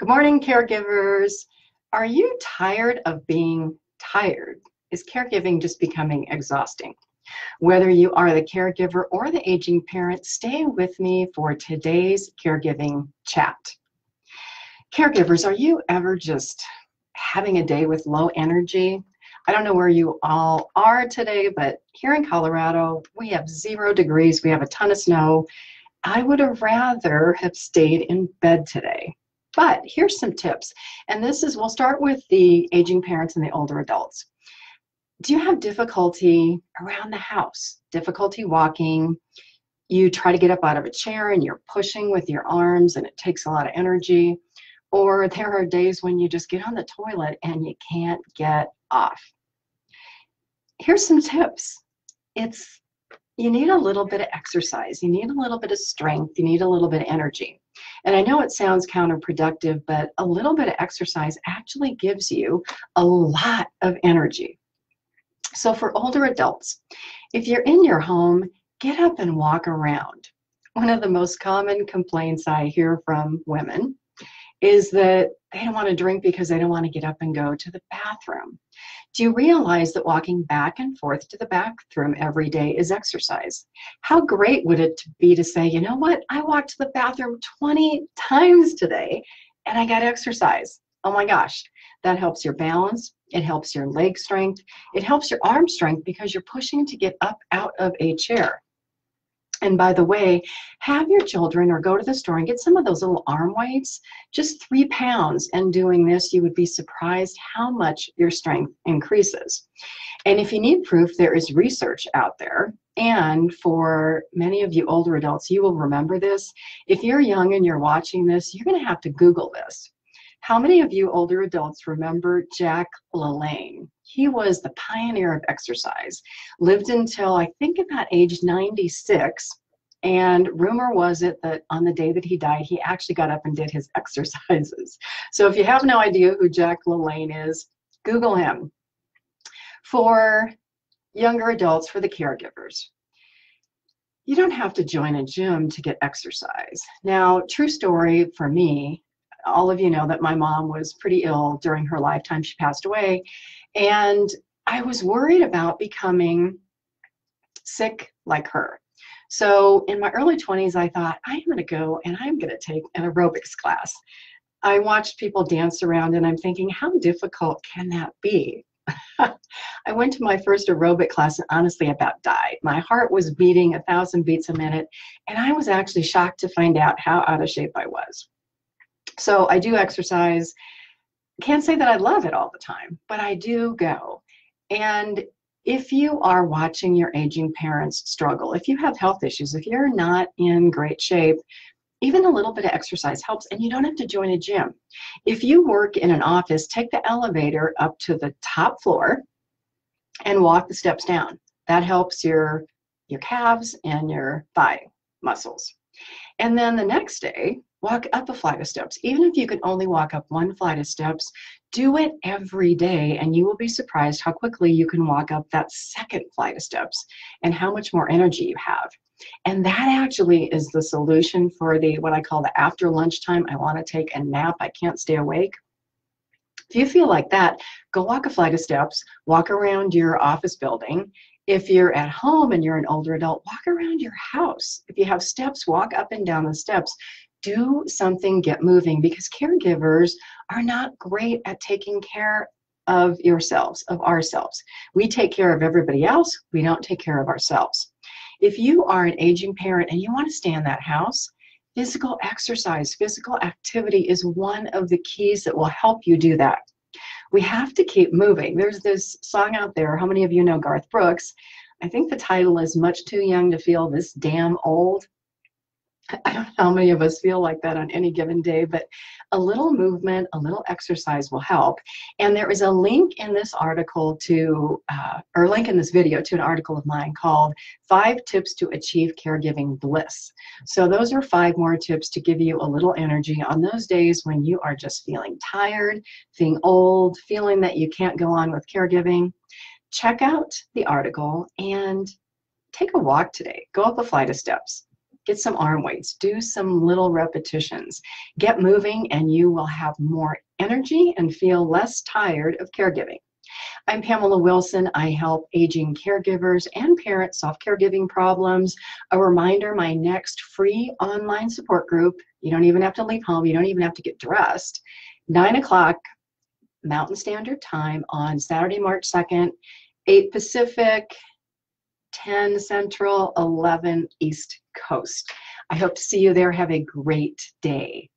Good morning, caregivers. Are you tired of being tired? Is caregiving just becoming exhausting? Whether you are the caregiver or the aging parent, stay with me for today's caregiving chat. Caregivers, are you ever just having a day with low energy? I don't know where you all are today, but here in Colorado, we have zero degrees, we have a ton of snow. I would have rather have stayed in bed today. But here's some tips. And this is, we'll start with the aging parents and the older adults. Do you have difficulty around the house? Difficulty walking? You try to get up out of a chair and you're pushing with your arms and it takes a lot of energy. Or there are days when you just get on the toilet and you can't get off. Here's some tips. It's you need a little bit of exercise. You need a little bit of strength. You need a little bit of energy. And I know it sounds counterproductive, but a little bit of exercise actually gives you a lot of energy. So for older adults, if you're in your home, get up and walk around. One of the most common complaints I hear from women is that they don't want to drink because they don't want to get up and go to the bathroom. Do you realize that walking back and forth to the bathroom every day is exercise? How great would it be to say, you know what, I walked to the bathroom 20 times today and I got exercise. Oh my gosh, that helps your balance, it helps your leg strength, it helps your arm strength because you're pushing to get up out of a chair. And by the way, have your children or go to the store and get some of those little arm weights, just three pounds. And doing this, you would be surprised how much your strength increases. And if you need proof, there is research out there. And for many of you older adults, you will remember this. If you're young and you're watching this, you're going to have to Google this. How many of you older adults remember Jack LaLanne? He was the pioneer of exercise, lived until I think about age 96. And rumor was it that on the day that he died, he actually got up and did his exercises. So if you have no idea who Jack LaLanne is, Google him. For younger adults, for the caregivers, you don't have to join a gym to get exercise. Now, true story for me, all of you know that my mom was pretty ill during her lifetime. She passed away. And I was worried about becoming sick like her. So in my early 20s, I thought, I'm going to go and I'm going to take an aerobics class. I watched people dance around and I'm thinking, how difficult can that be? I went to my first aerobic class and honestly about died. My heart was beating a thousand beats a minute, and I was actually shocked to find out how out of shape I was. So I do exercise. Can't say that I love it all the time, but I do go. And if you are watching your aging parents struggle, if you have health issues, if you're not in great shape, even a little bit of exercise helps, and you don't have to join a gym. If you work in an office, take the elevator up to the top floor and walk the steps down. That helps your, your calves and your thigh muscles. And then the next day, walk up a flight of steps. Even if you can only walk up one flight of steps, do it every day and you will be surprised how quickly you can walk up that second flight of steps and how much more energy you have. And that actually is the solution for the what I call the after lunchtime. I want to take a nap. I can't stay awake. If you feel like that, go walk a flight of steps, walk around your office building. If you're at home and you're an older adult, walk around your house. If you have steps, walk up and down the steps do something, get moving, because caregivers are not great at taking care of yourselves, of ourselves. We take care of everybody else, we don't take care of ourselves. If you are an aging parent and you want to stay in that house, physical exercise, physical activity is one of the keys that will help you do that. We have to keep moving. There's this song out there. How many of you know Garth Brooks? I think the title is Much Too Young to Feel This Damn Old. I don't know how many of us feel like that on any given day, but a little movement, a little exercise will help. And there is a link in this article to, uh, or link in this video to an article of mine called Five Tips to Achieve Caregiving Bliss. So those are five more tips to give you a little energy on those days when you are just feeling tired, feeling old, feeling that you can't go on with caregiving. Check out the article and take a walk today. Go up a flight of steps get some arm weights, do some little repetitions, get moving, and you will have more energy and feel less tired of caregiving. I'm Pamela Wilson. I help aging caregivers and parents solve caregiving problems. A reminder my next free online support group, you don't even have to leave home, you don't even have to get dressed, 9 o'clock Mountain Standard Time on Saturday, March 2nd, 8 Pacific, 10 Central, 11 East Coast. I hope to see you there. Have a great day.